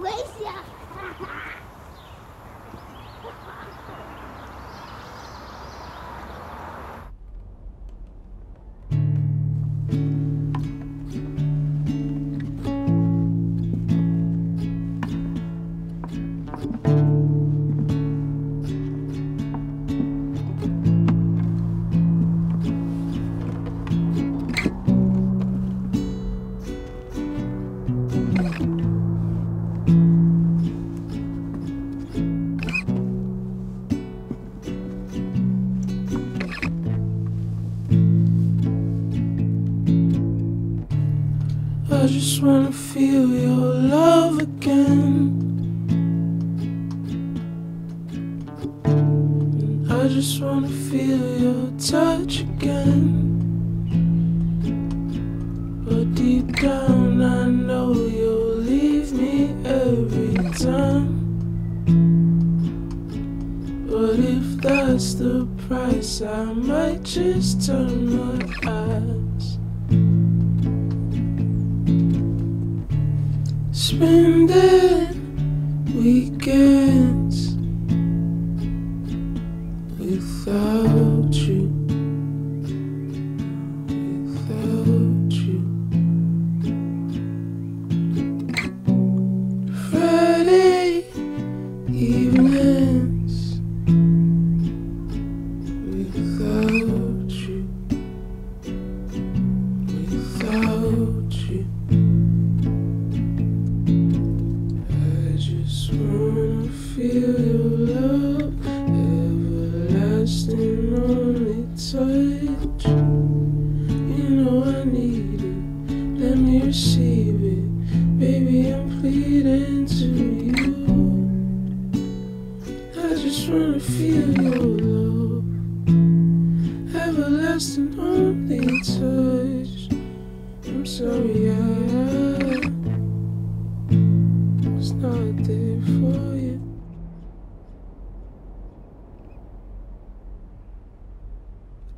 危险！哈哈。！I just wanna feel your love again. I just wanna feel your touch again. But deep down, I know you'll leave me every time. But if that's the price, I might just turn my eyes. Spending weekends without need it, let me receive it. Baby, I'm pleading to you. I just wanna feel your love, everlasting only touch. I'm sorry, I was not there for you.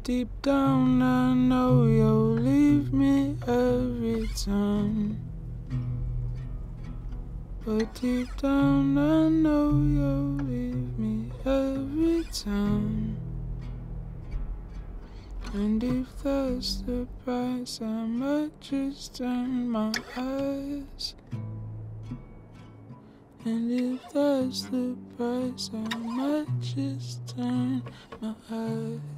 Deep down, I know you'll leave me every time. But deep down, I know you'll leave me every time. And if that's the price, I might just turn my eyes. And if that's the price, I might just turn my eyes.